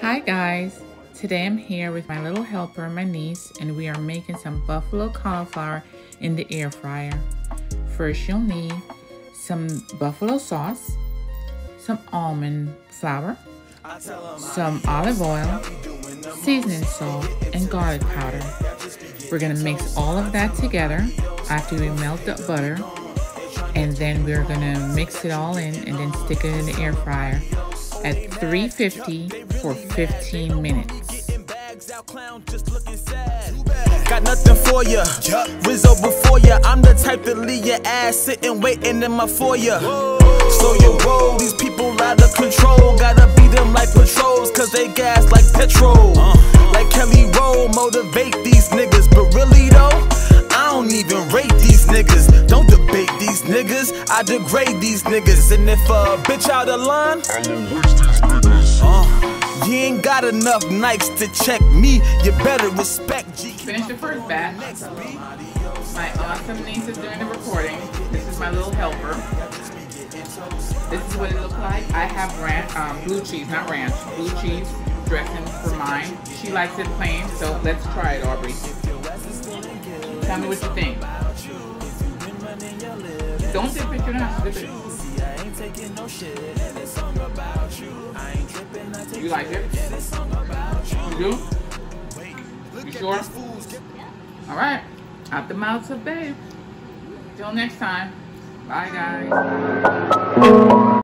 Hi guys, today I'm here with my little helper, my niece, and we are making some buffalo cauliflower in the air fryer. First you'll need some buffalo sauce, some almond flour, some olive oil, seasoning salt, and garlic powder. We're gonna mix all of that together after we melt the butter, and then we're gonna mix it all in and then stick it in the air fryer at 350 for 15 minutes. Got nothing for ya. Rizzo before ya. I'm the type to leave your ass sitting waiting in my foyer. So you roll these people out of control. Gotta beat them like patrols, cause they gas like petrol. Like Kelly Roll, motivate these niggas. But really though, I don't even rate these niggas. Don't debate these niggas. I degrade these niggas. And if a bitch out of line, uh, you ain't got enough nights to check me. You better respect G. Finish the first batch. My awesome niece is doing the recording. This is my little helper. This is what it looks like. I have ranch, um, blue cheese, not ranch, blue cheese dressing for mine. She likes it plain, so let's try it, Aubrey. Tell me what you think. Don't dip it, you're not dip it. You like it? You do? You sure? All right. Out the mouths of babe. Till next time. Bye, guys.